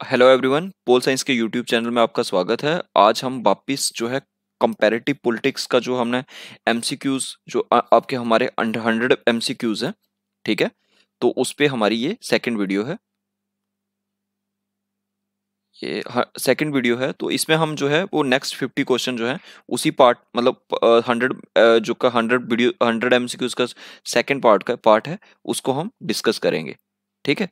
Hello everyone pol science के YouTube channel में आपका स्वागत है। आज हम वापस जो है कंपैरेटिव पॉलिटिक्स का जो हमने एमसीक्यूज जो आपके हमारे हंड्रेड एमसीक्यूज हैं, ठीक है? तो उस पर हमारी ये सेकंड वीडियो है। ये सेकंड वीडियो है तो इसमें हम जो है वो नेक्स्ट फिफ्टी क्वेश्चन जो है, उसी पार्ट मतलब हंड्रेड जो का हंड्रेड वीडियो हंड्रेड एमसीक्यूज का सेकंड पार्ट का पार्ट है, उसको हम डिस्कस करेंगे। ठीक है?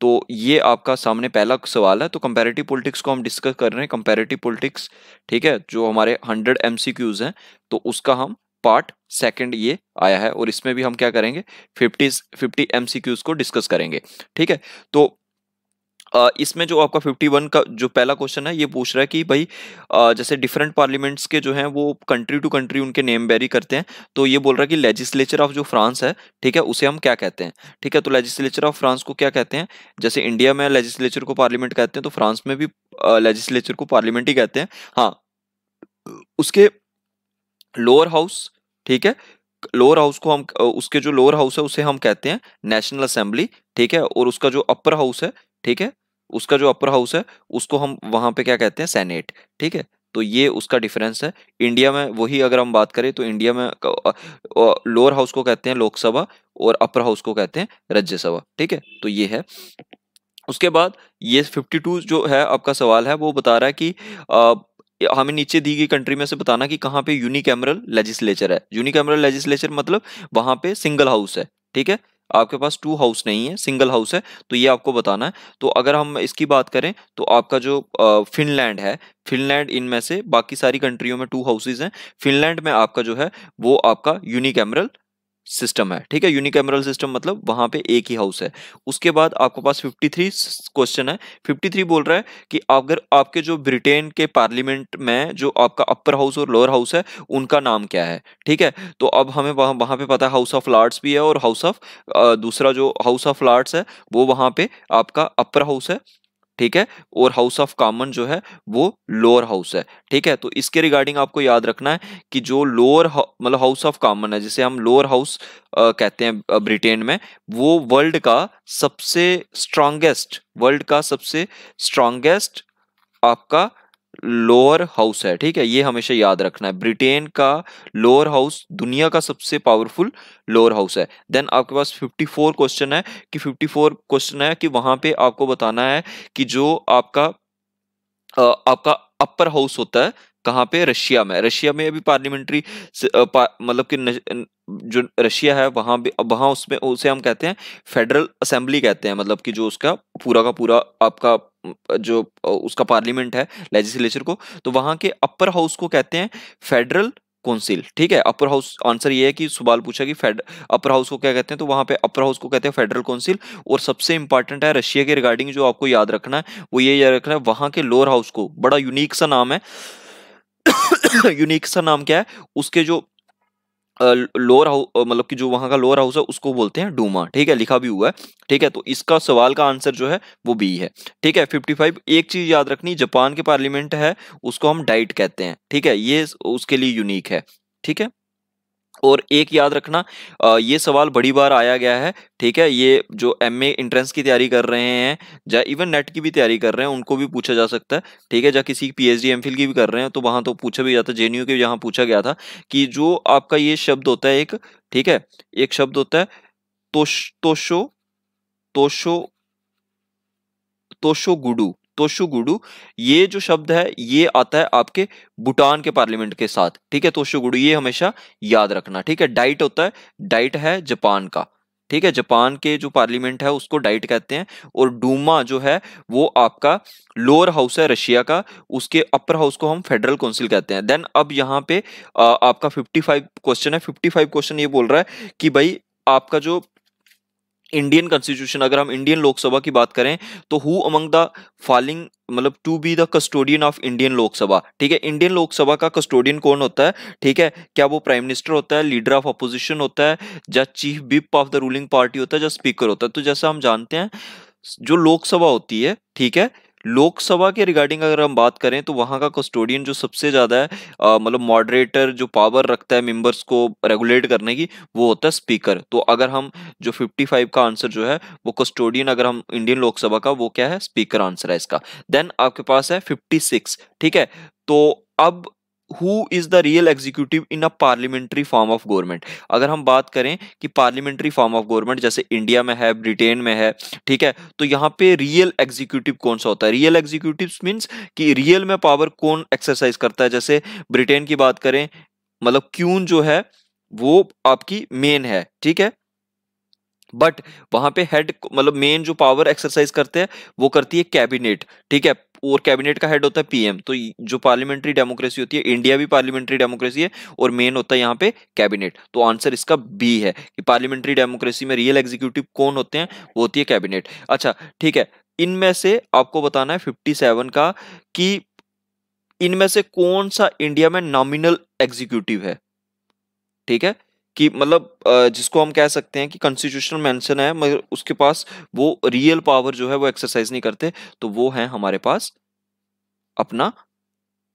तो ये आपका सामने पहला सवाल है तो कंपेरेटिव पॉलिटिक्स को हम डिस्कस कर रहे हैं कंपेरेटिव पॉलिटिक्स ठीक है, जो हमारे हंड्रेड एम हैं तो उसका हम पार्ट सेकंड ये आया है, और इसमें भी हम क्या करेंगे? फिफ्टी फिफ्टी एमसीक्यूज को डिस्कस करेंगे, ठीक है? तो इसमें जो आपका 51 का जो पहला क्वेश्चन है, ये पूछ रहा है कि भाई जैसे डिफरेंट पार्लियामेंट्स के जो हैं, वो कंट्री टू कंट्री उनके नेम वेरी करते हैं। तो ये बोल रहा है कि लेजिस्लेचर ऑफ़ जो फ्रांस है, ठीक है, उसे हम क्या कहते हैं? ठीक है तो लेजिस्लेचर ऑफ़ फ्रांस को क्या कहते हैं? जैसे इंडिया में लेजिस्लेचर को पार्लियामेंट कहते हैं तो फ्रांस में भी लेजिस्लेचर को पार्लियामेंट ही कहते हैं। हाँ उसके लोअर हाउस ठीक है लोअर हाउस को हम उसके जो लोअर हाउस है, उसे हम कहते हैं नेशनल असेंबली ठीक है, और उसका जो अपर हाउस है, ठीक है उसका जो अपर हाउस है उसको हम वहाँ पे क्या कहते हैं? सेनेट ठीक है? तो ये उसका डिफरेंस है। इंडिया में वही अगर हम बात करें तो इंडिया में लोअर हाउस को कहते हैं लोकसभा और अपर हाउस को कहते हैं राज्यसभा ठीक है? तो ये है। उसके बाद ये 52 जो है आपका सवाल है वो बता रहा है कि आ, हमें नीचे दी गई कंट्री में से बताना कि कहाँ पे यूनिकैमरल लेजिस्लेचर है। यूनिकैमरल लेजिस्लेचर मतलब वहाँ पे सिंगल हाउस है। ठीक है? आपके पास टू हाउस नहीं है सिंगल हाउस है तो ये आपको बताना है। तो अगर हम इसकी बात करें तो आपका जो फिनलैंड है फिनलैंड इनमें से बाकी सारी कंट्रियों में टू हाउसेज हैं। फिनलैंड में आपका जो है, वो आपका यूनिकैमरल सिस्टम है, ठीक है? यूनिकैमरल सिस्टम मतलब वहाँ पे एक ही हाउस है। उसके बाद आपके पास 53 क्वेश्चन है। 53 बोल रहा है कि अगर आपके जो ब्रिटेन के पार्लियामेंट में जो आपका अपर हाउस और लोअर हाउस है, उनका नाम क्या है, ठीक है? तो अब हमें वहाँ वहाँ पे पता है हाउस ऑफ़ लॉर्ड्स भी है और हाउस ऑफ़ दूसरा जो हाउस ऑफ़ लॉर्ड्स है, वो वहाँ पे आपका अपर हाउस है। ठीक है? और हाउस ऑफ़ कॉमन जो है, वो लोअर हाउस है। ठीक है? तो इसके रिगार्डिंग आपको याद रखना है कि जो लोअर मतलब हाउस ऑफ़ कॉमन है, जिसे हम लोअर हाउस कहते हैं ब्रिटेन में, वो वर्ल्ड का सबसे स्ट्रांगेस्ट वर्ल्ड का सबसे स्ट्रांगेस्ट आपका लोअर हाउस है, ठीक है? ये हमेशा याद रखना है। ब्रिटेन का लोअर हाउस दुनिया का सबसे पावरफुल लोअर हाउस है। देन आपके पास 54 क्वेश्चन है कि 54 क्वेश्चन है कि वहाँ पे आपको बताना है कि जो आपका आपका अपर हाउस होता है, कहाँ पे? रशिया में। रशिया में अभी पार्लियामेंट्री मतलब कि जो रशिया है, वहाँ भी, वहाँ उसमें, उसे हम कहते हैं फेडरल असेंबली कहते हैं मतलब कि जो उसका पूरा का पूरा आपका, जो उसका पार्लियामेंट है लेजिस्लेचर को तो वहाँ के अपर हाउस को कहते हैं फेडरल काउंसिल ठीक है? अपर हाउस आंसर ये है कि सवाल पूछा कि फेड अपर हाउस को क्या कहते हैं तो वहाँ पे अपर हाउस को कहते हैं फेडरल काउंसिल और सबसे इंपॉर्टेंट है रशिया के रिगार्डिंग जो आपको याद रखना है, वो ये याद रखना है वहाँ के लोअर हाउस को, बड़ा यूनिक सा नाम है यूनिक सा नाम क्या है, उसके जो लोअर हाउस मतलब कि जो वहाँ का लोअर हाउस है, उसको बोलते हैं डूमा ठीक है? लिखा भी हुआ है, ठीक है? तो इसका सवाल का आंसर जो है, वो बी है, ठीक है? 55 एक चीज़ याद रखनी, जापान के पार्लियामेंट है, उसको हम डाइट कहते हैं, ठीक है? ये उसके लिए यूनिक है, ठीक है? और एक याद रखना ये सवाल बड़ी बार आया गया है, ठीक है? ये जो एम ए इंट्रेंस की तैयारी कर रहे हैं या इवन नेट की भी तैयारी कर रहे हैं, उनको भी पूछा जा सकता है, ठीक है? या किसी P H D M Phil की भी कर रहे हैं तो वहाँ तो पूछा भी जाता है जे के यहाँ पूछा गया था कि जो आपका ये शब्द होता है एक, ठीक है? एक शब्द होता है तोश, तोशो तोशो तोशो गुडू तोशुगुडू ये जो शब्द है, ये आता है आपके भूटान के पार्लियामेंट के साथ, ठीक है? तोशुगुडू ये हमेशा याद रखना, ठीक है? डाइट होता है, डाइट है जापान का, ठीक है? जापान के जो पार्लियामेंट है, उसको डाइट कहते हैं, और डूमा जो है, वो आपका लोअर हाउस है रशिया का, उसके अपर हाउस को हम फेडरल काउंसिल कहते हैं। देन अब यहाँ पे आपका 55 क्वेश्चन है 55 क्वेश्चन ये बोल रहा है कि भाई, आपका जो इंडियन कॉन्स्टिट्यूशन अगर हम इंडियन लोकसभा की बात करें तो हु अमंग द फॉलिंग मतलब to be the custodian of Indian Lok Sabha, ठीक है? इंडियन लोकसभा का कस्टोडियन कौन होता है? ठीक है? क्या वो प्राइम मिनिस्टर होता है? लीडर ऑफ़ अपोजिशन होता है? या chief whip of the ruling party होता है? या स्पीकर होता है? तो जैसा हम जानते हैं, जो लोकसभा होती है, ठीक है? लोकसभा के रिगार्डिंग अगर हम बात करें तो वहाँ का कस्टोडियन जो सबसे ज़्यादा है मतलब मॉडरेटर जो पावर रखता है मेंबर्स को रेगुलेट करने की, वो होता है स्पीकर तो अगर हम जो 55 का आंसर जो है, वो कस्टोडियन अगर हम इंडियन लोकसभा का, वो क्या है? स्पीकर आंसर है इसका. देन आपके पास है 56 ठीक है? तो अब who is the real executive in a parliamentary form of government अगर हम बात करें कि पार्लियामेंट्री फॉर्म ऑफ़ गवर्नमेंट जैसे इंडिया में है ब्रिटेन में है, ठीक है? तो यहाँ पे रियल एग्जीक्यूटिव कौन सा होता है? रियल एग्जीक्यूटिव मीन्स कि रियल में पावर कौन एक्सरसाइज करता है? जैसे ब्रिटेन की बात करें मतलब क्यून जो है, वो आपकी मेन है, ठीक है? बट वहाँ पे हेड मतलब मेन जो पावर एक्सरसाइज करते हैं, वो करती है कैबिनेट ठीक है? और कैबिनेट का हेड होता है पीएम तो जो पार्लियामेंट्री डेमोक्रेसी होती है इंडिया भी पार्लियामेंट्री डेमोक्रेसी है और मेन होता है यहाँ पे कैबिनेट तो आंसर इसका बी है कि पार्लियामेंट्री डेमोक्रेसी में रियल एग्जीक्यूटिव कौन होते हैं? वो होती है कैबिनेट अच्छा ठीक है, इनमें से आपको बताना है फिफ्टी सेवन का कि इनमें से कौन सा इंडिया में नॉमिनल एग्जीक्यूटिव है? ठीक है कि मतलब जिसको हम कह सकते हैं कि कॉन्स्टिट्यूशनल मेंशन है, मगर उसके पास वो रियल पावर जो है वो एक्सरसाइज नहीं करते तो वो है हमारे पास अपना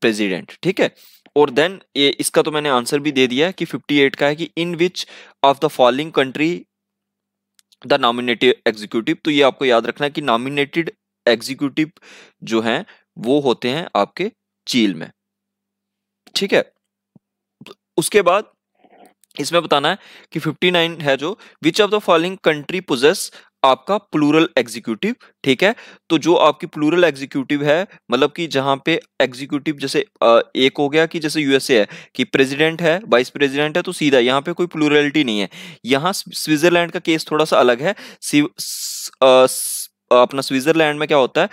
प्रेसिडेंट ठीक है? और देन ये, इसका तो मैंने आंसर भी दे दिया कि 58 का है कि in which of the following country the nominated executive तो ये आपको याद रखना है कि नॉमिनेटेड एग्जीक्यूटिव जो है, वो होते हैं आपके चील में, ठीक है? उसके बाद इसमें बताना है कि 59 है जो which of the following country possess plural plural executive ठीक है? तो जो आपकी प्लूरल एग्जीक्यूटिव है मतलब कि जहाँ पे एग्जीक्यूटिव जैसे एक हो गया कि जैसे यूएसए है, कि प्रेसिडेंट है वाइस प्रेसिडेंट है तो सीधा यहाँ पे कोई प्लूरलिटी नहीं है। यहाँ स्विट्जरलैंड का केस थोड़ा सा अलग है। अपना स्विट्जरलैंड में क्या होता है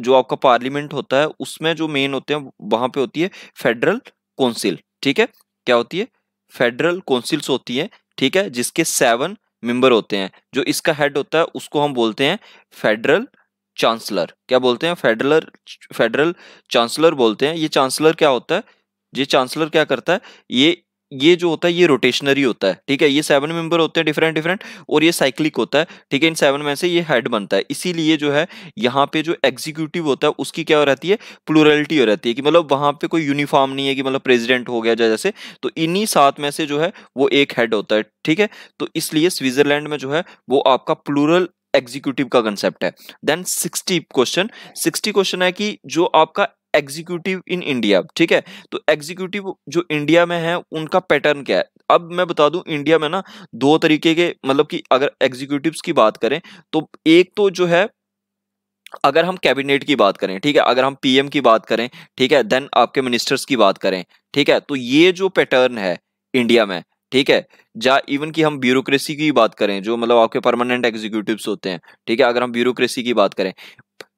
जो आपका पार्लियामेंट होता है, उसमें जो मेन होते हैं, वहाँ पे होती है फेडरल काउंसिल ठीक है? क्या होती है? फेडरल काउंसिल्स होती हैं, ठीक है, जिसके सेवन मेंबर होते हैं, जो इसका हेड होता है, उसको हम बोलते हैं फेडरल चांसलर। क्या बोलते हैं? फेडरल फेडरल चांसलर बोलते हैं। ये चांसलर क्या होता है? ये चांसलर क्या करता है? ये ये जो होता है, ये रोटेशनरी होता है, ठीक है? ये सेवन मेंबर होते हैं डिफरेंट डिफरेंट और ये साइक्लिक होता है, ठीक है? इन सेवन में से ये हेड बनता है। इसीलिए जो है, यहाँ पे जो एग्जीक्यूटिव होता है, उसकी क्या हो रहती है? प्लूरलिटी हो रहती है कि मतलब वहाँ पे कोई यूनिफॉर्म नहीं है कि मतलब प्रेसिडेंट हो गया, जैसे तो इन्हीं सात में से जो है, वो एक हेड होता है, ठीक है? तो इसलिए स्विट्जरलैंड में जो है, वो आपका प्लूरल एग्जीक्यूटिव का कंसेप्ट है। Then sixty question sixty question है कि जो आपका एग्जीक्यूटिव इन इंडिया ठीक है? तो एग्जीक्यूटिव जो इंडिया में है, उनका पैटर्न क्या है? अब मैं बता दूँ इंडिया में ना दो तरीके के मतलब कि अगर एग्जीक्यूटिव्स की बात करें तो एक तो जो है, अगर हम कैबिनेट की बात करें, ठीक है? अगर हम पीएम की बात करें, ठीक है? देन आपके मिनिस्टर्स की बात करें, ठीक है? तो ये जो पैटर्न है इंडिया में, ठीक है? जा इवन की हम ब्यूरोक्रेसी की बात करें, जो मतलब आपके परमानेंट एग्जीक्यूटिव्स होते हैं, ठीक है? अगर हम ब्यूरोक्रेसी की बात करें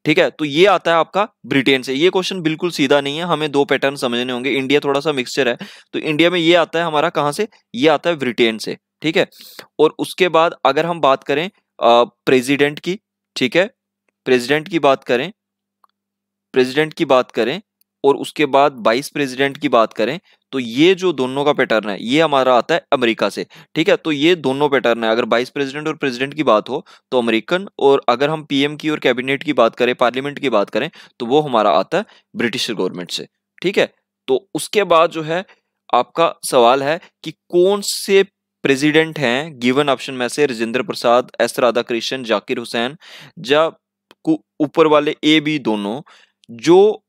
ठीक है? तो ये आता है आपका ब्रिटेन से। ये क्वेश्चन बिल्कुल सीधा नहीं है, हमें दो पैटर्न समझने होंगे। इंडिया थोड़ा सा मिक्सचर है। तो इंडिया में ये आता है हमारा कहाँ से? ये आता है ब्रिटेन से, ठीक है? और उसके बाद अगर हम बात करें प्रेसिडेंट की, ठीक है? प्रेसिडेंट की बात करें प्रेसिडेंट की बात करें और उसके बाद वाइस प्रेसिडेंट की बात करें तो ये जो दोनों का पैटर्न है, ये हमारा आता है अमेरिका से, ठीक है? तो ये दोनों पैटर्न है। अगर वाइस प्रेसिडेंट और प्रेसिडेंट की बात हो तो अमेरिकन और अगर हम पीएम की और कैबिनेट की बात करें पार्लियामेंट की बात करें तो वो हमारा आता है ब्रिटिश गवर्नमेंट से, ठीक है? तो उसके बाद जो है, आपका सवाल है कि कौन से प्रेसिडेंट हैं गिवन ऑप्शन में से राजेंद्र प्रसाद, एस राधा कृष्ण जाकिर हुसैन, या ऊपर वाले ए बी दोनों, जो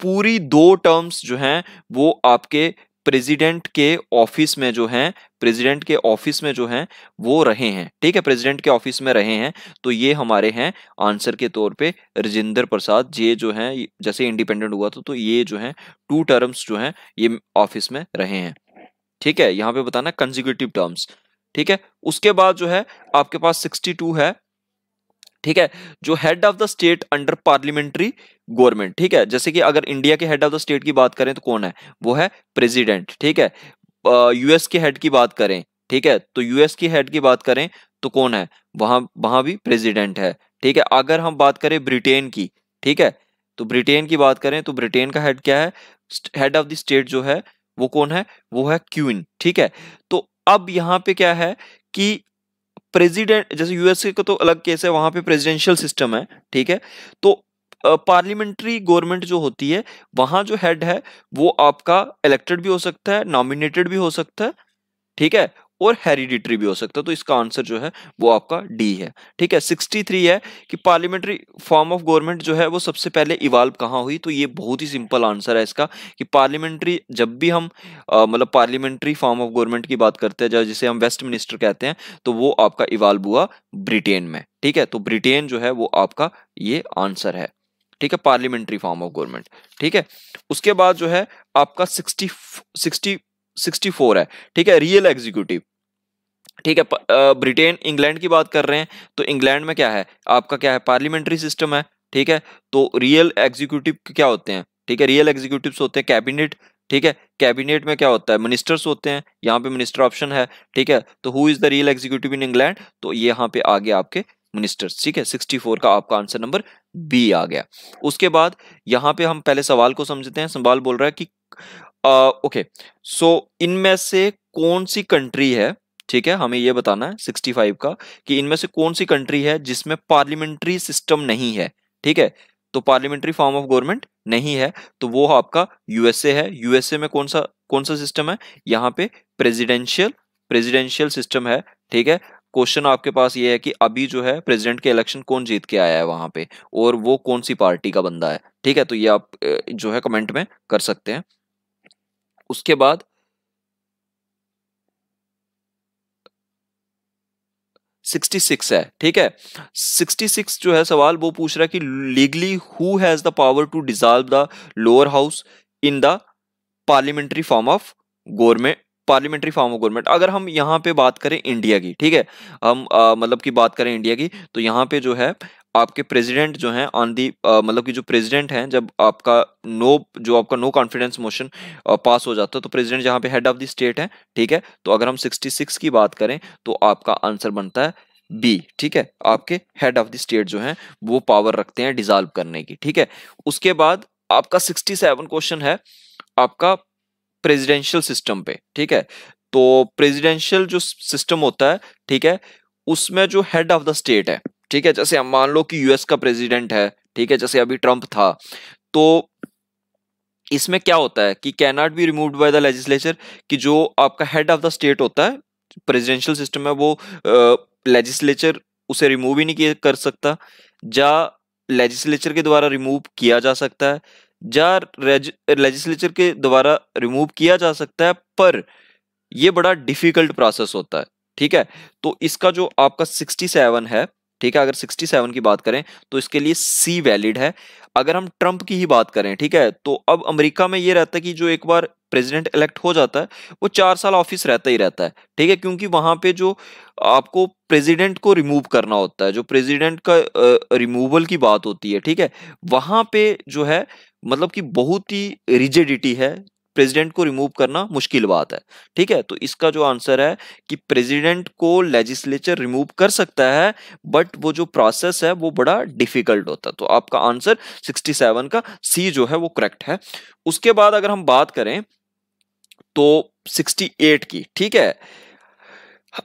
पूरी दो टर्म्स जो हैं, वो आपके प्रेसिडेंट के ऑफ़िस में जो हैं प्रेसिडेंट के ऑफ़िस में जो हैं, वो रहे हैं। ठीक है? प्रेसिडेंट के ऑफ़िस में रहे हैं। तो ये हमारे हैं आंसर के तौर पे राजेंद्र प्रसाद। ये जो हैं जैसे इंडिपेंडेंट हुआ था तो ये जो हैं टू टर्म्स जो हैं, ये ऑफ़िस में रहे हैं। ठीक है? यहाँ पे बताना कंजिक्यूटिव टर्म्स ठीक है? उसके बाद जो है, आपके पास सिक्सटी टू है। ठीक है, जो head of the state under parliamentary government ठीक है, जैसे कि अगर इंडिया के हेड ऑफ़ द स्टेट की बात करें तो कौन है? वो है प्रेसिडेंट ठीक है। यूएस के हेड की बात करें, ठीक है तो यूएस की हेड की बात करें तो कौन है? वहाँ वहाँ भी प्रेसिडेंट है, ठीक है। अगर हम बात करें ब्रिटेन की, ठीक है तो ब्रिटेन की बात करें तो ब्रिटेन का हेड क्या है? हेड ऑफ़ द स्टेट जो है, वो कौन है? वो है क्वीन ठीक है। तो अब यहाँ पे क्या है कि प्रेसिडेंट, जैसे यूएसए का तो अलग केस है, वहाँ पे प्रेसिडेंशियल सिस्टम है, ठीक है? तो पार्लियामेंट्री गवर्नमेंट जो होती है, वहाँ जो हेड है, वो आपका इलेक्टेड भी हो सकता है नॉमिनेटेड भी हो सकता है, ठीक है? और हेरिडिटरी भी हो सकता है। तो इसका आंसर जो है, वो आपका डी है। ठीक है? 63 है कि पार्लियामेंट्री फॉर्म ऑफ़ गवर्नमेंट जो है, वो सबसे पहले इवाल्व कहाँ हुई? तो ये बहुत ही सिंपल आंसर है इसका कि पार्लियामेंट्री जब भी हम मतलब पार्लियामेंट्री फॉर्म ऑफ़ गवर्नमेंट की बात करते हैं जिसे हम वेस्ट मिनिस्टर कहते हैं तो वो आपका इवाल्व हुआ ब्रिटेन में। ठीक है? तो ब्रिटेन जो है, वो आपका ये आंसर है। ठीक है? पार्लियामेंट्री फॉर्म ऑफ़ गवर्नमेंट ठीक है? उसके बाद जो है, आपका सिक्सटी सिक्सटी सिक्सटी फोर है, ठीक है? रियल एग्जीक्यूटिव ठीक है ब्रिटेन इंग्लैंड की बात कर रहे हैं तो इंग्लैंड में क्या है? आपका क्या है? पार्लियामेंट्री सिस्टम है, ठीक है? तो रियल एग्जीक्यूटिव क्या होते हैं? ठीक है रियल एग्जीक्यूटिव होते हैं कैबिनेट ठीक है? कैबिनेट में क्या होता है? मिनिस्टर्स होते हैं, यहाँ पे मिनिस्टर ऑप्शन है, ठीक है? तो who is the real executive in England तो ये यहाँ पे आगे आपके मिनिस्टर्स ठीक है? 64 का आपका आंसर नंबर बी आ गया। उसके बाद यहाँ पे हम पहले सवाल को समझते हैं सवाल बोल रहा है कि ओके सो इनमें से कौन सी कंट्री है, ठीक है, हमें यह बताना है 65 का, कि इनमें से कौन सी कंट्री है जिसमें पार्लियामेंट्री सिस्टम नहीं है, ठीक है? तो पार्लियामेंट्री फॉर्म ऑफ़ गवर्नमेंट नहीं है तो वो आपका यूएसए है। यूएसए में कौन सा कौन सा सिस्टम है? यहाँ पे प्रेसिडेंशियल प्रेसिडेंशियल सिस्टम है, ठीक है? क्वेश्चन आपके पास ये है कि अभी जो है प्रेसिडेंट के इलेक्शन कौन जीत के आया है वहाँ पे? और वो कौन सी पार्टी का बंदा है, ठीक है? तो ये आप जो है कमेंट में कर सकते हैं। उसके बाद सिक्सटी सिक्स है, ठीक है? सिक्सटी सिक्स जो है सवाल वो पूछ रहा है कि legally who has the power to dissolve the lower house in the parliamentary form of government parliamentary form of government अगर हम यहाँ पे बात करें इंडिया की, ठीक है? हम मतलब की बात करें इंडिया की तो यहाँ पे जो है आपके प्रेसिडेंट जो हैं ऑन दी मतलब कि जो प्रेसिडेंट हैं, जब आपका नो जो आपका नो कॉन्फिडेंस मोशन पास हो जाता है तो प्रेसिडेंट जहाँ पे हेड ऑफ़ द स्टेट है, ठीक है? तो अगर हम 66 की बात करें तो आपका आंसर बनता है बी ठीक है? आपके हेड ऑफ़ द स्टेट जो है, वो पावर रखते हैं डिजॉल्व करने की, ठीक है? उसके बाद आपका 67 क्वेश्चन है, आपका प्रेसिडेंशियल सिस्टम पे, ठीक है? तो प्रेसिडेंशियल जो सिस्टम होता है, ठीक है? उसमें जो हेड ऑफ़ द स्टेट है ठीक है जैसे हम मान लो कि यूएस का प्रेसिडेंट है ठीक है जैसे अभी ट्रंप था तो इसमें क्या होता है कि cannot be remove by the legislature कि जो आपका हेड ऑफ़ द स्टेट होता है प्रेसिडेंशियल सिस्टम है वो लेजिस्लेचर uh, उसे रिमूव ही नहीं कर सकता जा लेजिस्लेचर के द्वारा रिमूव किया जा सकता है जा लेजिस्लेचर के द्वारा रिमूव किया जा सकता है पर यह बड़ा डिफ़िकल्ट प्रोसेस होता है ठीक है तो इसका जो आपका 67 है ठीक है, अगर 67 की बात करें तो इसके लिए सी वैलिड है। अगर हम ट्रंप की ही बात करें, ठीक है तो अब अमेरिका में ये रहता है कि जो एक बार प्रेसिडेंट इलेक्ट हो जाता है, वो चार साल ऑफ़िस रहता ही रहता है, ठीक है, क्योंकि वहाँ पे जो आपको प्रेसिडेंट को रिमूव करना होता है, जो प्रेसिडेंट का रिमूवल की बात होती है, ठीक है, वहाँ पे जो है मतलब कि बहुत ही रिजिडिटी है प्रेसिडेंट को रिमूव करना मुश्किल बात है, ठीक है? तो इसका जो आंसर है कि प्रेसिडेंट को लेजिस्लेचर रिमूव कर सकता है बट वो जो प्रोसेस है, वो बड़ा डिफ़िकल्ट होता है। तो आपका आंसर 67 का सी जो है, वो करेक्ट है। उसके बाद अगर हम बात करें तो 68 की, ठीक है?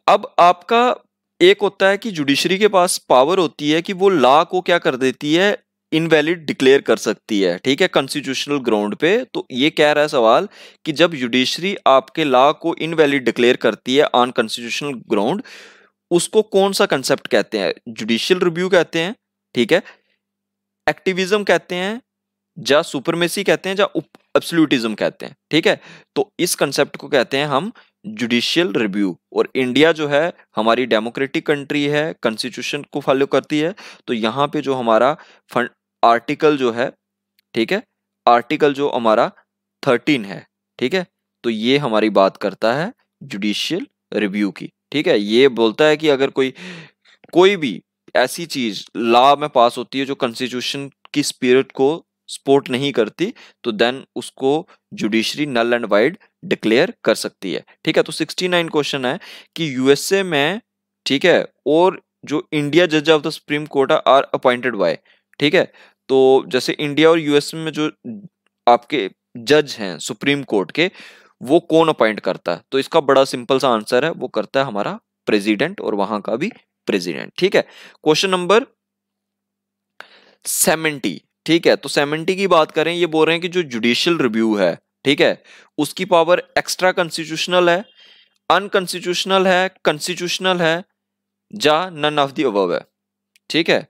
अब आपका एक होता है कि जुडिशरी के पास पावर होती है कि वो लॉ को क्या कर देती है? इनवैलिड डिक्लेयर कर सकती है, ठीक है कॉन्स्टिट्यूशनल ग्राउंड पे। तो ये कह रहा है सवाल कि जब जुडिशरी आपके लॉ को इनवैलिड डिक्लेयर करती है ऑन कॉन्स्टिट्यूशनल ग्राउंड उसको कौन सा कंसेप्ट कहते हैं? जुडिशियल रिव्यू कहते हैं, ठीक है? एक्टिविज्म कहते हैं या सुपरमेसी कहते हैं या एब्सोल्यूटिज्म कहते हैं, ठीक है? तो इस कंसेप्ट को कहते हैं हम जुडिशियल रिव्यू और इंडिया जो है, हमारी डेमोक्रेटिक कंट्री है कॉन्स्टिट्यूशन को फॉलो करती है। तो यहाँ पे जो हमारा फंड आर्टिकल जो है, ठीक है? आर्टिकल जो हमारा थर्टीन है, ठीक है? तो ये हमारी बात करता है जुडिशियल रिव्यू की, ठीक है? ये बोलता है कि अगर कोई कोई भी ऐसी चीज़ लॉ में पास होती है जो कॉन्स्टिट्यूशन की स्पिरिट को सपोर्ट नहीं करती तो देन उसको judiciary null and void declare कर सकती है, ठीक है? तो 69 क्वेश्चन है कि यूएसए में, ठीक है? और जो इंडिया जज of the Supreme Court are appointed by ठीक है? तो जैसे इंडिया और यूएस में जो आपके जज हैं सुप्रीम कोर्ट के, वो कौन अपॉइंट करता है? तो इसका बड़ा सिंपल सा आंसर है, वो करता है हमारा प्रेसिडेंट और वहाँ का भी प्रेसिडेंट ठीक है? क्वेश्चन नंबर सेवेंटी ठीक है? तो सेवेंटी की बात करें, ये बोल रहे हैं कि जो जुडिशियल रिव्यू है, ठीक है? उसकी पावर एक्स्ट्रा कॉन्स्टिट्यूशनल है अनकॉन्स्टिट्यूशनल है कॉन्स्टिट्यूशनल है, जा नन ऑफ़ दी अबव है, ठीक है?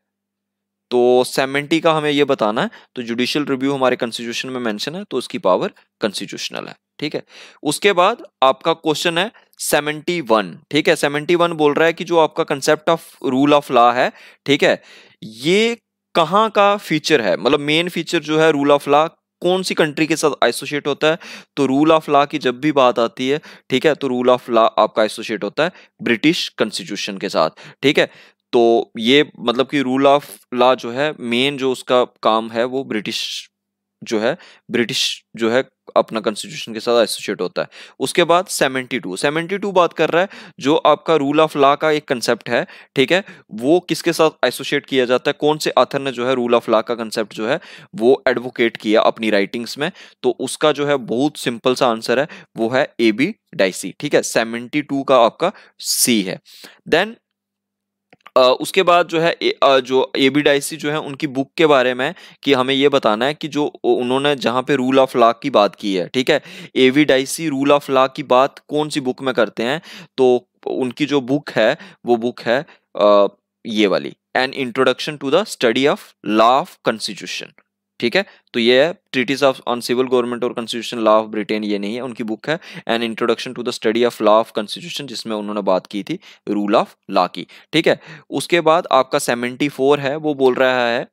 तो सेवेंटी का हमें ये बताना है तो जुडिशियल रिव्यू हमारे कॉन्स्टिट्यूशन में मेंशन है तो उसकी पावर कॉन्स्टिट्यूशनल है, ठीक है? उसके बाद आपका क्वेश्चन है सेवेंटी वन ठीक है? सेवेंटी वन बोल रहा है कि जो आपका concept of rule of law है, ठीक है? ये कहाँ का फीचर है? मतलब मेन फीचर जो है रूल ऑफ़ लॉ कौन सी कंट्री के साथ एसोसिएट होता है? तो रूल ऑफ़ लॉ की जब भी बात आती है, ठीक है? तो रूल ऑफ़ लॉ आपका एसोसिएट होता है ब्रिटिश कॉन्स्टिट्यूशन के साथ, ठीक है? तो ये मतलब कि रूल ऑफ़ लॉ जो है मेन जो उसका काम है, वो ब्रिटिश जो है ब्रिटिश जो है अपना कॉन्स्टिट्यूशन के साथ एसोसिएट होता है। उसके बाद 72 72 बात कर रहा है, जो आपका रूल ऑफ़ लॉ का एक कंसेप्ट है, ठीक है? वो किसके साथ एसोसिएट किया जाता है? कौन से आथर ने जो है रूल ऑफ़ लॉ का कंसेप्ट जो है, वो एडवोकेट किया अपनी राइटिंग्स में? तो उसका जो है बहुत सिंपल सा आंसर है, वो है ए बी डाइसी ठीक है? सेवेंटी का आपका सी है। देन उसके बाद जो है जो ए बी डाइसी जो है, उनकी बुक के बारे में कि हमें ये बताना है कि जो उन्होंने जहाँ पे रूल ऑफ़ लॉ की बात की है, ठीक है? A B Dicey rule of law की बात कौन सी बुक में करते हैं? तो उनकी जो बुक है, वो बुक है ये वाली an introduction to the study of law of constitution ठीक है? तो ये है treatise of on civil government और कॉन्स्टिट्यूशन लॉ ऑफ़ ब्रिटेन ये नहीं है, उनकी बुक है। An introduction to the study of law of constitution जिसमें उन्होंने बात की थी रूल ऑफ़ लॉ की। ठीक है? उसके बाद आपका सेवेंटी फोर है, वो बोल रहा है,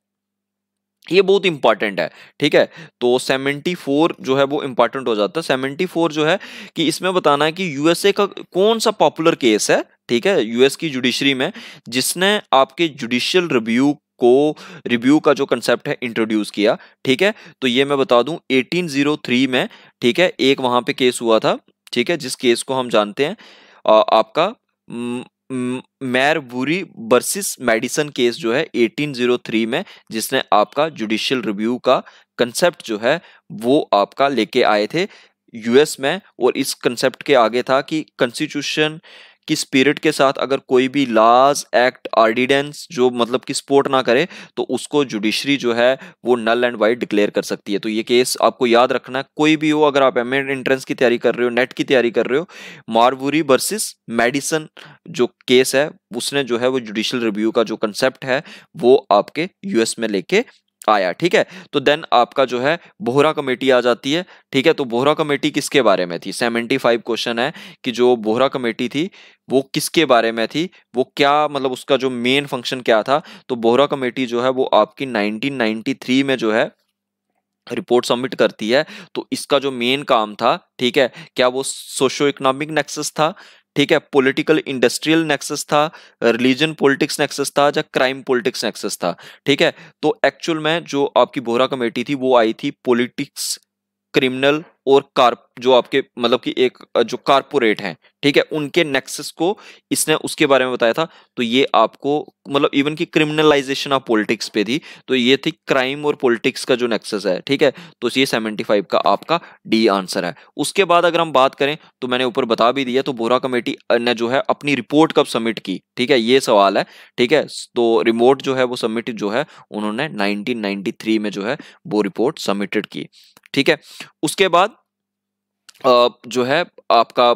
ये बहुत इंपॉर्टेंट है। ठीक है? तो 74 जो है, वो इंपॉर्टेंट हो जाता है। 74 जो है, कि इसमें बताना है कि यूएसए का कौन सा पॉपुलर केस है, ठीक है? यूएस की जुडिशरी में, जिसने आपके जुडिशियल रिव्यू को रिव्यू का जो कंसेप्ट है इंट्रोड्यूस किया ठीक है? तो ये मैं बता दूँ 1803 में ठीक है एक वहाँ पे केस हुआ था ठीक है जिस केस को हम जानते हैं आ, आपका मैरबुरी वर्सिस मेडिसन केस जो है 1803 में जिसने आपका जुडिशियल रिव्यू का कंसेप्ट जो है वो आपका लेके आए थे यूएस में और इस कंसेप्ट के आगे था कि कॉन्स्टिट्यूशन कि स्पिरिट के साथ अगर कोई भी लॉज एक्ट ऑर्डिनेंस जो मतलब कि सपोर्ट ना करे तो उसको जुडिशरी जो है वो नल एंड वाइट डिक्लेयर कर सकती है। तो ये केस आपको याद रखना है कोई भी हो अगर आप एम एंट्रेंस की तैयारी कर रहे हो नेट की तैयारी कर रहे हो मारवुरी वर्सेस मेडिसन जो केस है, उसने जो है वो जुडिशियल रिव्यू का जो कंसेप्ट है, वो आपके यूएस में लेके आया ठीक है। तो देन आपका जो है, बोहरा कमेटी आ जाती है, ठीक है। तो बोहरा कमेटी किसके बारे में थी? 75 क्वेश्चन है कि जो बोहरा कमेटी थी, वो किसके बारे में थी? वो क्या मतलब उसका जो मेन फ़ंक्शन क्या था? तो बोहरा कमेटी जो है, वो आपकी 1993 में जो है रिपोर्ट सबमिट करती है। तो इसका जो मेन काम था, ठीक है, क्या वो सोशो इकोनॉमिक नेक्सस था? ठीक है पॉलिटिकल इंडस्ट्रियल नेक्सस था रिलीजन पॉलिटिक्स नेक्सस था, या क्राइम पॉलिटिक्स नेक्सस था, ठीक है? तो एक्चुअल में जो आपकी बोहरा कमेटी थी, वो आई थी पॉलिटिक्स क्रिमिनल और कार, जो आपके मतलब कि एक जो कारपोरेट हैं, ठीक है, उनके नेक्सस को इसने उसके बारे में बताया था तो ये आपको मतलब इवन की क्रिमिनलाइजेशन ऑफ़ पॉलिटिक्स पे थी तो ये थी क्राइम और पॉलिटिक्स का जो नेक्सस है, ठीक है तो ये 75 का आपका डी आंसर है। उसके बाद अगर हम बात करें तो मैंने ऊपर बता भी दिया तो बोरा कमेटी ने जो है अपनी रिपोर्ट कब सबमिट की, ठीक है, ये सवाल है, ठीक है तो रिमोट जो है वो सबमिट जो है, उन्होंने नाइनटीन में जो है वो रिपोर्ट सबमिटेड की, ठीक है। उसके बाद जो है, आपका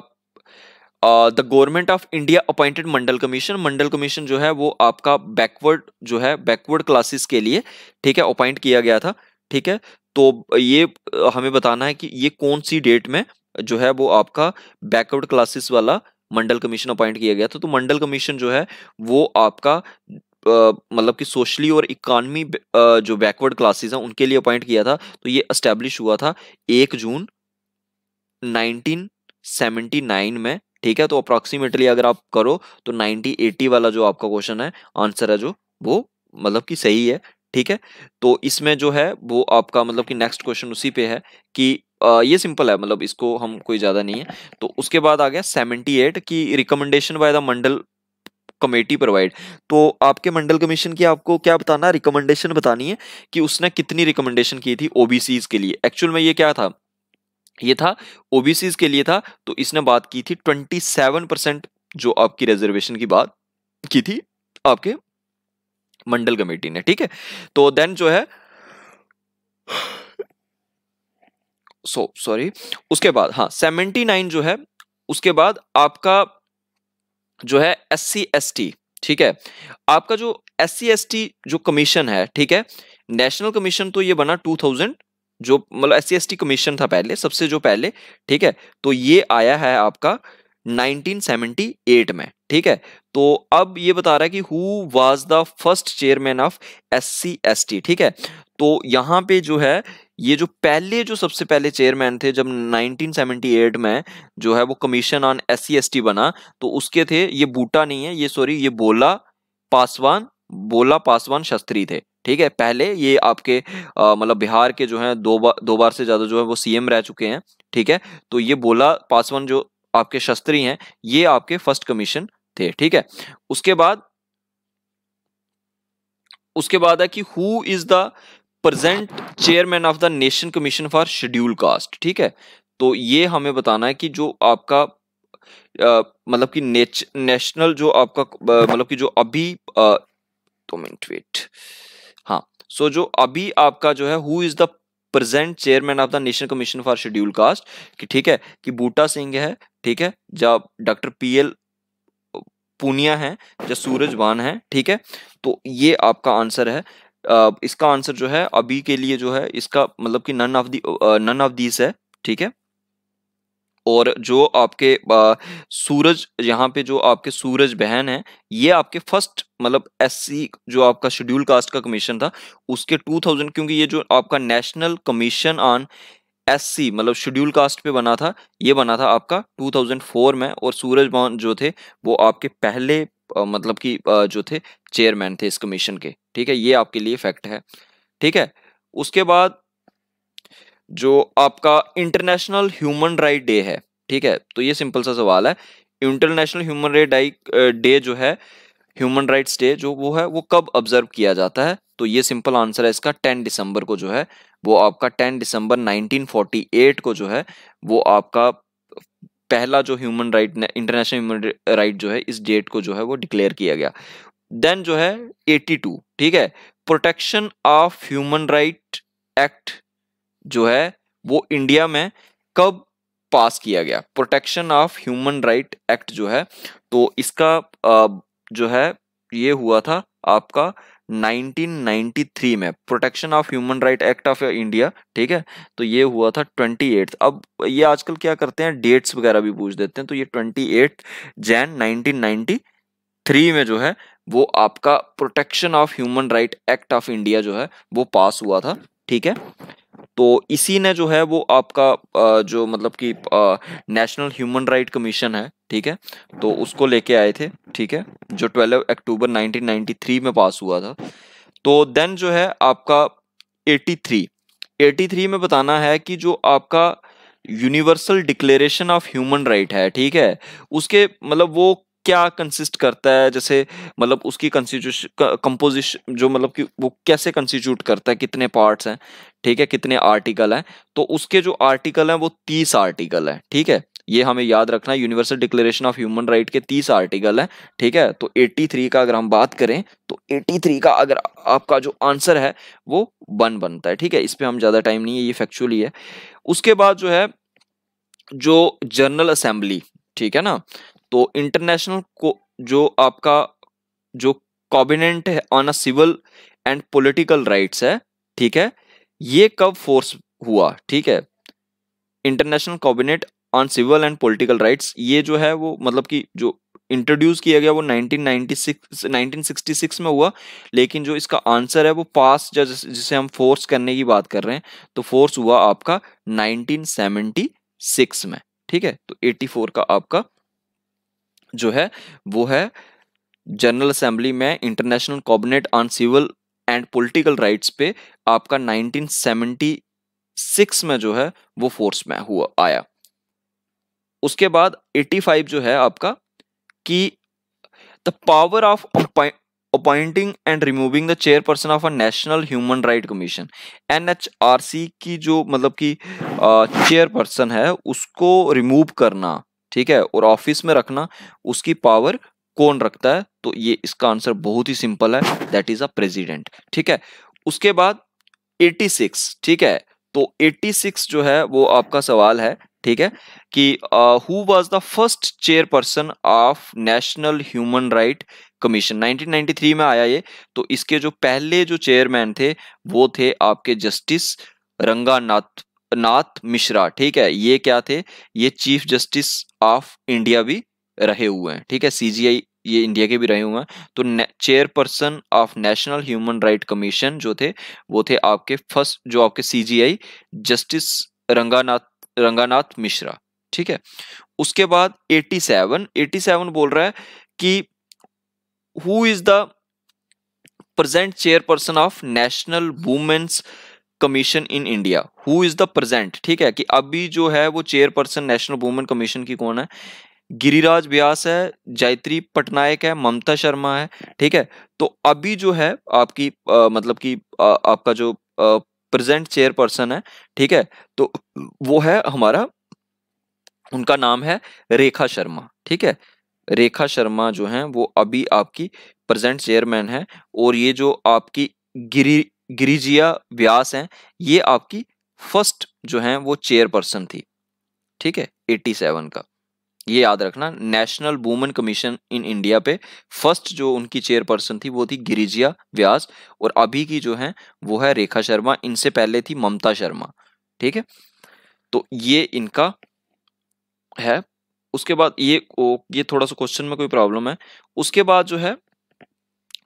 the government of India appointed Mandal commission Mandal commission जो है, वो आपका बैकवर्ड, जो है, बैकवर्ड क्लासेस के लिए, ठीक है, अपॉइंट किया गया था, ठीक है? तो ये हमें बताना है कि ये कौन सी डेट में, जो है, वो आपका बैकवर्ड क्लासेस वाला मंडल कमीशन अपॉइंट किया गया था। तो मंडल कमीशन जो है, वो आपका मतलब कि सोशली और इकॉनमी जो बैकवर्ड क्लासेस हैं, उनके लिए अपॉइंट किया था। तो ये अस्टेब्लिश हुआ था एक जून 1979 में ठीक है? तो अप्रोक्सीमेटली अगर आप करो तो 1980 वाला जो आपका क्वेश्चन है आंसर है जो वो मतलब कि सही है ठीक है? तो इसमें जो है वो आपका मतलब कि नेक्स्ट क्वेश्चन उसी पे है कि आ, ये सिंपल है मतलब इसको हम कोई ज़्यादा नहीं है। तो उसके बाद आ गया 78 की recommendation by the Mandal committee provide तो आपके मंडल कमीशन की आपको क्या बताना रिकमेंडेशन बतानी है कि उसने कितनी रिकमेंडेशन की थी ओबीसीज के लिए? एक्चुअल में ये क्या था? ये था ओबीसीज के लिए था तो इसने बात की थी ट्वेंटी सेवन परसेंट जो आपकी रिजर्वेशन की बात की थी आपके मंडल कमेटी ने ठीक है? तो देन जो है सो so, सॉरी उसके बाद हाँ सेवेंटी नाइन जो है उसके बाद आपका जो है एस सी एस टी ठीक है? आपका जो एस सी एस टी जो कमीशन है ठीक है? नेशनल कमीशन तो ये बना टू थाउज़ेंड जो मतलब एस सी कमीशन था पहले, सबसे जो पहले, ठीक है? तो ये आया है आपका 1978 में, ठीक है? तो अब ये बता रहा है कि who was the first chairman of S C S T ठीक है? तो यहाँ पे जो है, ये जो पहले, जो सबसे पहले चेयरमैन थे, जब 1978 में जो है, वो कमीशन ऑन एस सी बना तो उसके थे, ये बूटा नहीं है, ये सॉरी ये बोला पासवान बोला पासवान शास्त्री थे ठीक है पहले ये आपके मतलब बिहार के जो है दो बार दो बार से ज़्यादा जो है वो सीएम रह चुके हैं ठीक है? तो ये बोला पासवान जो आपके शस्त्री हैं ये आपके फ़र्स्ट कमीशन थे ठीक है? उसके बाद उसके बाद है कि who is the present chairman of the nation commission for schedule caste ठीक है? तो ये हमें बताना है कि जो आपका मतलब कि नेशनल जो आपका मतलब कि जो अभी आ, दो मिनट वेट हाँ सो जो अभी आपका जो है who is the present chairman of the national commission for schedule caste कि ठीक है, कि बूटा सिंह है, ठीक है जब डॉक्टर पी एल पूनिया है, या सूरज वान है, ठीक है तो ये आपका आंसर है। इसका आंसर जो है, अभी के लिए जो है, इसका मतलब कि none of the none of these है, ठीक है। और जो आपके सूरज, यहाँ पे जो आपके सूरज बहन है, ये आपके फ़र्स्ट मतलब एससी जो आपका शेड्यूल कास्ट का कमीशन था, उसके 2000 क्योंकि ये जो आपका नेशनल कमीशन ऑन एससी मतलब शेड्यूल कास्ट पे बना था, ये बना था आपका 2004 में, और सूरज बहन जो थे, वो आपके पहले मतलब कि जो थे, चेयरमैन थे इस कमीशन के। ठीक है, ये आपके लिए फैक्ट है। ठीक है, उसके बाद जो आपका इंटरनेशनल ह्यूमन राइट डे है, ठीक है? तो ये सिंपल सा सवाल है। इंटरनेशनल ह्यूमन राइट डे जो है ह्यूमन राइट्स डे जो वो है, वो कब ऑब्ज़र्व किया जाता है? तो ये सिंपल आंसर है इसका। 10 दिसंबर को जो है, वो आपका 10 दिसंबर 1948 को जो है, वो आपका पहला जो human right international human right जो है, इस डेट को जो है, वो डिक्लेयर किया गया। देन जो है 82 ठीक है? Protection of human right act जो है, वो इंडिया में कब पास किया गया? Protection of human right act जो है तो इसका जो है, ये हुआ था आपका 1993 में। Protection of human right act of India ठीक है? तो ये हुआ था ट्वेंटी अब ये आजकल क्या करते हैं? डेट्स वगैरह भी पूछ देते हैं तो ये ट्वेंटी जैन 1993 में जो है, वो आपका protection of human right act of India जो है, वो पास हुआ था, ठीक है? तो इसी ने जो है वो आपका जो मतलब कि नेशनल ह्यूमन राइट कमीशन है, ठीक है? तो उसको लेके आए थे, ठीक है? जो 12 अक्टूबर 1993 में पास हुआ था। तो देन जो है आपका 83 83 में बताना है कि जो आपका universal declaration of human right है, ठीक है? उसके मतलब वो क्या कंसिस्ट करता है? जैसे मतलब उसकी कंपोजिशन जो मतलब कि वो कैसे कंस्टिट्यूट करता है? कितने पार्ट्स हैं? ठीक है, कितने आर्टिकल हैं? तो उसके जो आर्टिकल हैं, वो तीस आर्टिकल हैं। ठीक है? ये हमें याद रखना है universal declaration of human right के तीस आर्टिकल हैं। ठीक है? तो 83 का अगर हम बात करें तो 83 का अगर आपका जो आंसर है, वो वन बनता है। ठीक है? इस पर हम ज़्यादा टाइम नहीं है, ये फैक्चुअली है। उसके बाद जो है, जो जनरल असेंबली ठीक है ना? तो इंटरनेशनल जो आपका, जो कॉबिनेंट है on a civil and political rights है, ठीक है? ये कब फोर्स हुआ, ठीक है? International covenant on civil and political rights ये जो है वो मतलब कि जो इंट्रोड्यूस किया गया वो 1996 1966 में हुआ, लेकिन जो इसका आंसर है वो पास जिसे हम फोर्स करने की बात कर रहे हैं तो फोर्स हुआ आपका 1976 में, ठीक है? तो 84 का आपका जो है, वो है जनरल असेंबली में international covenant on civil and political rights पे आपका 1976 में जो है, वो फोर्स में हुआ, आया। उसके बाद 85 जो है आपका कि the power of appointing and removing the chairperson of a national human right commission NHRC की जो मतलब कि चेयरपर्सन है, उसको रिमूव करना। ठीक है? और ऑफ़िस में रखना, उसकी पावर कौन रखता है? तो ये इसका आंसर बहुत ही सिंपल है दैट इज़ अ प्रेसिडेंट ठीक है? उसके बाद 86 ठीक है? तो 86 जो है, वो आपका सवाल है, ठीक है? कि who was the first chairperson of national human right commission 1993 में आया ये तो इसके जो पहले जो चेयरमैन थे, वो थे आपके जस्टिस रंगानाथ नाथ मिश्रा ठीक है? ये क्या थे? ये चीफ जस्टिस ऑफ़ इंडिया भी रहे हुए हैं, ठीक है? सीजीआई ये इंडिया के भी रहे हुए हैं। तो chairperson of national human right commission जो थे, वो थे आपके फ़र्स्ट जो आपके सीजीआई जस्टिस रंगानाथ रंगानाथ मिश्रा ठीक है? उसके बाद 87 87 बोल रहा है कि who is the present chairperson of national women's commission in India who is the present ठीक है कि अभी जो है वो चेयरपर्सन नेशनल वुमेन कमीशन की कौन है? गिरिराज व्यास है जयत्री पटनायक है ममता शर्मा है ठीक है? तो अभी जो है आपकी आ, मतलब कि आपका जो प्रेजेंट चेयरपर्सन है ठीक है? तो वो है हमारा उनका नाम है रेखा शर्मा ठीक है? रेखा शर्मा जो है वो अभी आपकी प्रेजेंट चेयरमैन है और ये जो आपकी गिरी गिरिजिया व्यास हैं, ये आपकी फ़र्स्ट जो है, वो चेयरपर्सन थी। ठीक है? 87 का। ये याद रखना, national women commission in India पे फ़र्स्ट जो उनकी चेयरपर्सन थी, वो थी गिरिजिया व्यास और अभी की जो है, वो है रेखा शर्मा, इनसे पहले थी ममता शर्मा। ठीक है? तो ये इनका है। उसके बाद ये ये थोड़ा सा क्वेश्चन में कोई प्रॉब्लम है। उसके बाद जो है,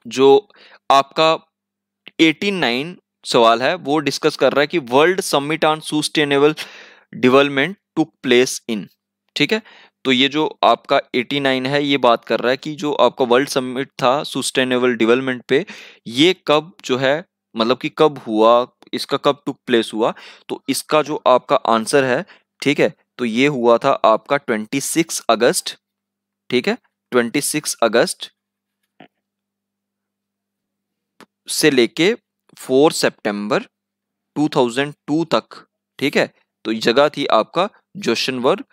जो आपका 89 सवाल है, वो डिस्कस कर रहा है कि world summit on sustainable development took place in ठीक है? तो ये जो आपका 89 है, ये बात कर रहा है कि जो आपका वर्ल्ड समिट था सुस्टेनेबल डेवलपमेंट पे, ये कब जो है मतलब कि कब हुआ, इसका कब टुक प्लेस हुआ? तो इसका जो आपका आंसर है, ठीक है? तो ये हुआ था आपका 26 अगस्त, ठीक है? 26 अगस्त से लेके 4 सितंबर 2002 तक, ठीक है? तो जगह थी आपका जोशनवर्ग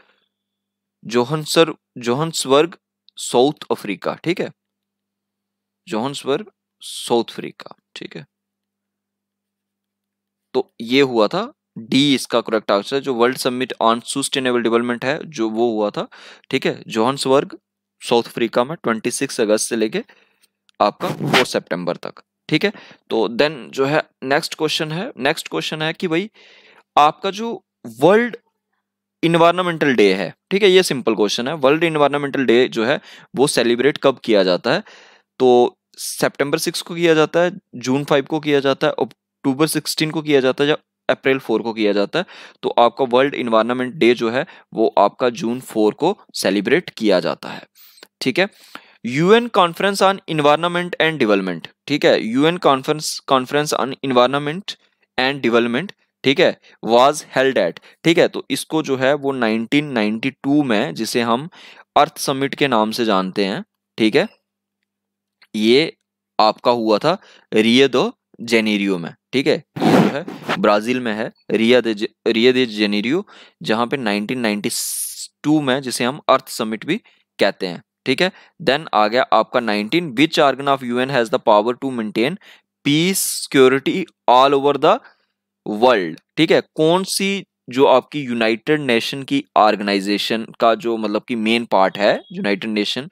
जोहनसर जोहन्सवर्ग साउथ अफ्रीका ठीक है? जोहन्सवर्ग साउथ अफ्रीका ठीक है? तो ये हुआ था डी इसका करेक्ट आंसर जो world summit on sustainable development है, जो वो हुआ था, ठीक है? जोहन्सवर्ग साउथ अफ्रीका में 26 अगस्त से लेके आपका 4 सितंबर तक। ठीक है? तो देन जो है नेक्स्ट क्वेश्चन है नेक्स्ट क्वेश्चन है कि भाई, आपका जो वर्ल्ड इन्वायरमेंटल डे है, ठीक है, ये सिंपल क्वेश्चन है वर्ल्ड इन्वायरमेंटल डे जो है, वो सेलिब्रेट कब किया जाता है? तो सितंबर सिक्स को किया जाता है जून फाइव को किया जाता है अक्टूबर सिक्सटीन को किया जाता है या अप्रैल फोर को किया जाता है तो आपका वर्ल्ड इन्वायरमेंट डे जो है, वो आपका जून फोर को सेलिब्रेट किया जाता है, ठीक है? UN conference on environment and development ठीक है? UN conference conference on environment and development ठीक है? वाज हेल्ड एट ठीक है? तो इसको जो है वो 1992 में जिसे हम अर्थ समिट के नाम से जानते हैं, ठीक है? ये आपका हुआ था रियो दो जेनेरियो में, ठीक है? जो है ब्राज़ील में है रिया दे रिया दे जेनेरियो जहाँ पे 1992 में जिसे हम अर्थ समिट भी कहते हैं। ठीक है? देन आ गया आपका 19 which organ of UN has the power to maintain peace security all over the world ठीक है? कौन सी जो आपकी यूनाइटेड नेशन की ऑर्गेनाइजेशन का जो मतलब कि मेन पार्ट है यूनाइटेड नेशन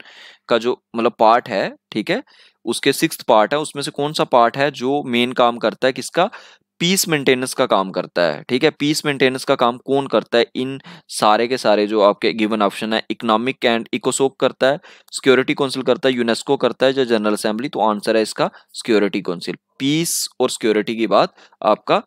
का जो मतलब पार्ट है, ठीक है? उसके सिक्स पार्ट है, उसमें से कौन सा पार्ट है जो मेन काम करता है किसका? पीस मेंटेनेंस का काम करता है, ठीक है? पीस मेंटेनेंस का काम कौन करता है? इन सारे के सारे जो आपके गिवन ऑप्शन है इकोनॉमिक एंड इकोसोक करता है सिक्योरिटी काउंसिल करता है यूनेस्को करता है या जनरल असेंबली तो आंसर है इसका सिक्योरिटी काउंसिल पीस और सिक्योरिटी की बात आपका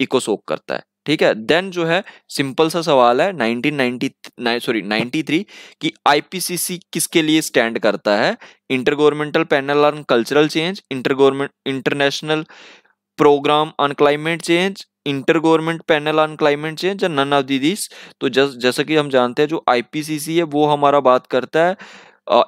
इकोसोक करता है, ठीक है? देन जो है सिंपल सा सवाल है 1990 सॉरी 93 कि आईपीसीसी किसके लिए स्टैंड करता है? Inter governmental panel on cultural change inter government international programme on climate change inter government panel on climate change none of the these तो जस, जैसा कि हम जानते हैं जो आईपीसीसी है वो हमारा बात करता है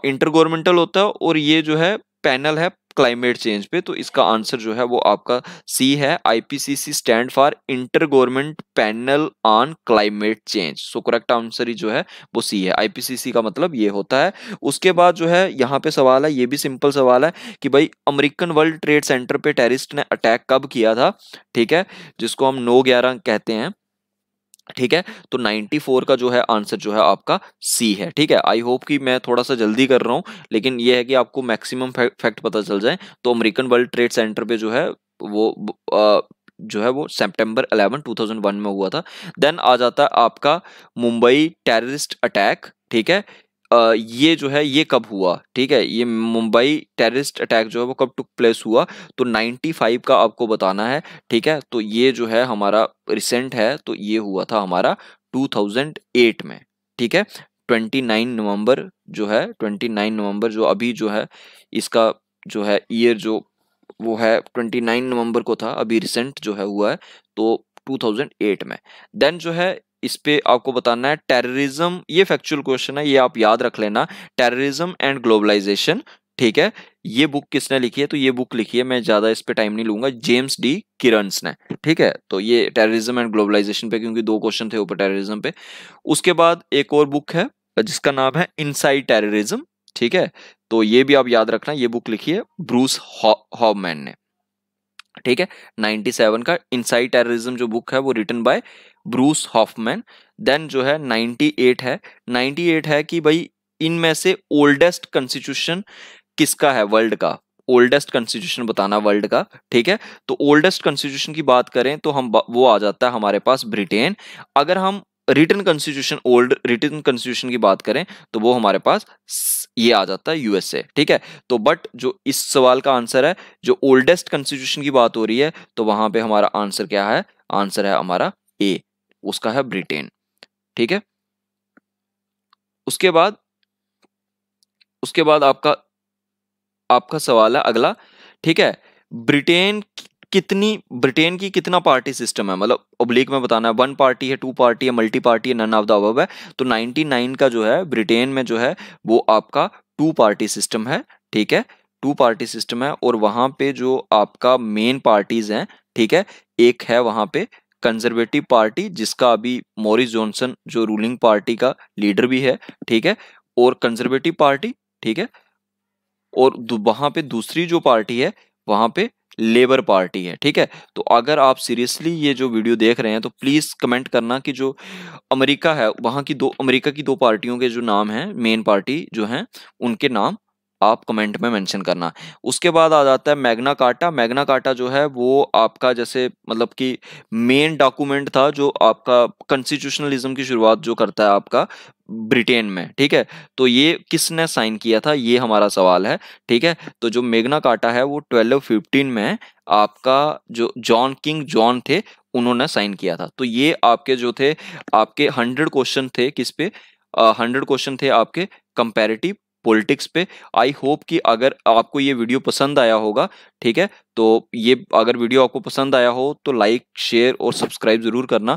इंटर गवर्नमेंटल होता है और ये जो है पैनल है क्लाइमेट चेंज पे तो इसका आंसर जो है वो आपका सी है। IPCC stand for inter government panel on climate change so correct answer ही जो है वो सी है। आईपीसीसी का मतलब ये होता है। उसके बाद जो है, यहाँ पे सवाल है, ये भी सिंपल सवाल है कि भाई अमेरिकन वर्ल्ड ट्रेड सेंटर पे टेररिस्ट ने अटैक कब किया था? ठीक है? जिसको हम नौ ग्यारह कहते हैं। ठीक है? तो 94 का जो है आंसर जो है आपका सी है ठीक है? आई होप कि मैं थोड़ा सा जल्दी कर रहा हूँ लेकिन ये है कि आपको मैक्सिमम फैक्ट पता चल जाए तो अमेरिकन वर्ल्ड ट्रेड सेंटर पे जो है वो आ, जो है वो सितंबर 11 2001 में हुआ था। देन आ जाता है आपका मुंबई टेररिस्ट अटैक ठीक है? ये जो है, ये कब हुआ? ठीक है, ये मुंबई टेररिस्ट अटैक जो है, वो कब टुक प्लेस हुआ? तो 95 का आपको बताना है, ठीक है? तो ये जो है हमारा रिसेंट है तो ये हुआ था हमारा 2008 में, ठीक है? 29 नवंबर जो है 29 नवंबर जो अभी जो है, इसका जो है ईयर जो, वो है 29 नवंबर को था, अभी रिसेंट जो है हुआ है तो 2008 में। देन जो है इस पे आपको बताना है टेररिज्म ये फैक्चुअल क्वेश्चन है ये आप याद रख लेना टेररिज्म एंड ग्लोबलाइजेशन ठीक है? ये बुक किसने लिखी है? तो ये बुक लिखी है मैं ज़्यादा इस पे टाइम नहीं लूँगा जेम्स डी किरन्स ने ठीक है? तो ये टेररिज्म एंड ग्लोबलाइजेशन पे क्योंकि दो क्वेश्चन थे ऊपर टेररिज्म पे। उसके बाद एक और बुक है जिसका नाम है इनसाइड टेररिज्म ठीक है? तो ये भी आप याद रखना ये बुक लिखी है ब्रूस हॉबमैन हौ, ने। ठीक है? 97 का इनसाइड टेररिज्म जो बुक है वो written by Bruce Hoffman then जो है 98 है। 98 है कि भाई इनमें से ओल्डेस्ट कॉन्स्टिट्यूशन किसका है? वर्ल्ड का। ओल्डेस्ट कॉन्स्टिट्यूशन बताना वर्ल्ड का, ठीक है? तो ओल्डेस्ट कॉन्स्टिट्यूशन की बात करें तो हम वो आ जाता है हमारे पास ब्रिटेन अगर हम written constitution old written constitution की बात करें तो वो हमारे पास ये आ जाता है यूएसए ठीक है? तो बट जो इस सवाल का आंसर है, जो ओल्डेस्ट कॉन्स्टिट्यूशन की बात हो रही है तो वहाँ पे हमारा आंसर क्या है? आंसर है हमारा ए उसका है ब्रिटेन ठीक है? उसके बाद उसके बाद आपका आपका सवाल है अगला, ठीक है? ब्रिटेन कितनी, ब्रिटेन की कितना पार्टी सिस्टम है? मतलब ओब्लिक में बताना है वन पार्टी है टू पार्टी है मल्टी पार्टी है नन ऑफ़ द अबव है। तो 99 का जो है, ब्रिटेन में जो है, वो आपका टू पार्टी सिस्टम है, ठीक है? टू पार्टी सिस्टम है और वहाँ पे जो आपका मेन पार्टीज़ हैं, ठीक है? एक है वहाँ पे कंजर्वेटिव पार्टी जिसका अभी मोरिस जॉनसन जो रूलिंग पार्टी का लीडर भी है, ठीक है? और कंजर्वेटिव पार्टी ठीक है? और वहाँ पे दूसरी जो पार्टी है, वहाँ पे लेबर पार्टी है, ठीक है? तो अगर आप सीरियसली ये जो वीडियो देख रहे हैं तो प्लीज़ कमेंट करना कि जो अमेरिका है, वहाँ की दो, अमेरिका की दो पार्टियों के जो नाम हैं, मेन पार्टी जो हैं, उनके नाम आप कमेंट में मेंशन करना। उसके बाद आ जाता है मैग्ना कार्टा। मैग्ना कार्टा जो है, वो आपका जैसे मतलब कि मेन डॉक्यूमेंट था जो आपका कॉन्स्टिट्यूशनलिज्म की शुरुआत जो करता है आपका ब्रिटेन में, ठीक है? तो ये किसने साइन किया था? ये हमारा सवाल है, ठीक है? तो जो मेगना काटा है, वो ट्वेल्व फिफ्टीन में आपका जो जॉन किंग जॉन थे, उन्होंने साइन किया था। तो ये आपके जो थे, आपके हंड्रेड क्वेश्चन थे किस पे? हंड्रेड क्वेश्चन थे आपके कंपेरेटिव पॉलिटिक्स पे। आई होप कि अगर आपको ये वीडियो पसंद आया होगा, ठीक है? तो ये अगर वीडियो आपको पसंद आया हो तो लाइक, शेयर और सब्सक्राइब ज़रूर करना।